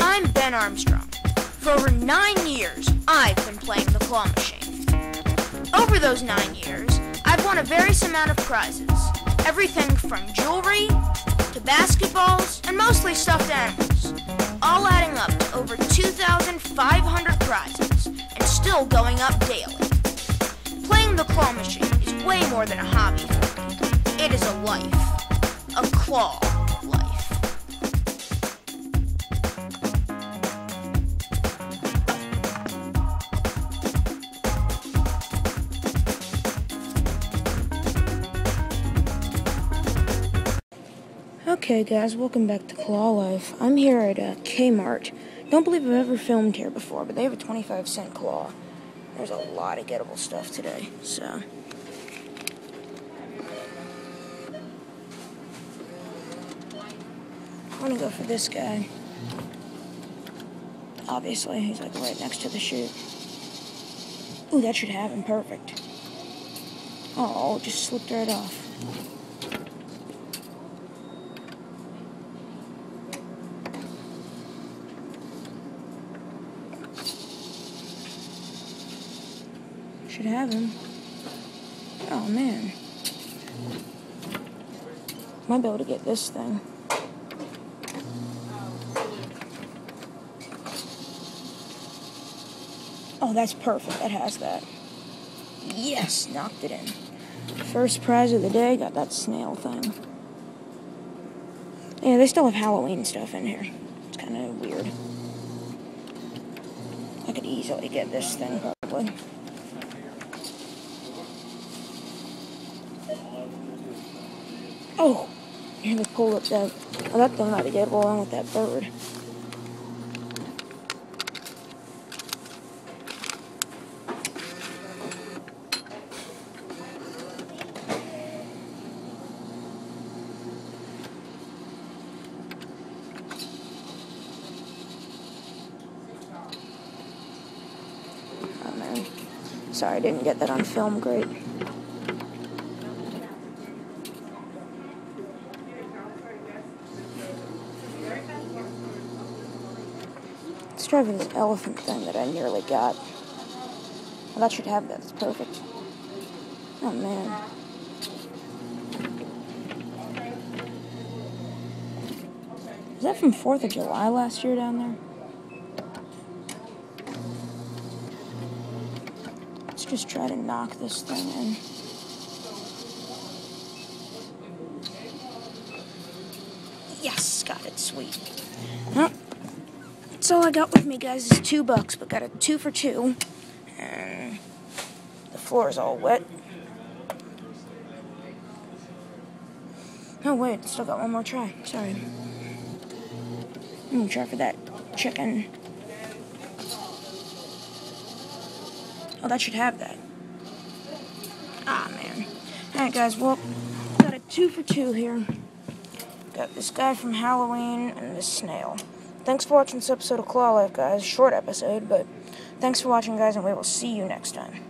I'm Ben Armstrong. For over nine years, I've been playing the claw machine. Over those nine years, I've won a various amount of prizes. Everything from jewelry to basketballs and mostly stuffed animals. All adding up to over 2,500 prizes and still going up daily. Playing the claw machine is way more than a hobby. It is a life. A claw life. Okay, guys, welcome back to Claw Life. I'm here at uh, Kmart. Don't believe I've ever filmed here before, but they have a 25 cent claw. There's a lot of gettable stuff today, so. I'm gonna go for this guy. Obviously, he's like right next to the chute. Ooh, that should have him perfect. Oh, just slipped right off. Should have him. Oh man. Might be able to get this thing. Oh, that's perfect. That has that. Yes, knocked it in. First prize of the day, got that snail thing. Yeah, they still have Halloween stuff in here. It's kind of weird. I could easily get this thing, probably. Oh, and they pulled up that. Oh, that thing might be get along with that bird. Oh man. Sorry, I didn't get that on film. Great. Let's try this elephant thing that I nearly got. Well, that should have that. That's perfect. Oh, man. Is that from 4th of July last year down there? Just try to knock this thing in. Yes, got it. Sweet. Well, that's all I got with me, guys, is two bucks, but got a two for two. And the floor is all wet. Oh, wait, still got one more try. Sorry. I'm gonna try for that chicken. Oh, that should have that. Ah, man. Alright, guys, well, got a two for two here. Got this guy from Halloween and this snail. Thanks for watching this episode of Claw Life, guys. Short episode, but thanks for watching, guys, and we will see you next time.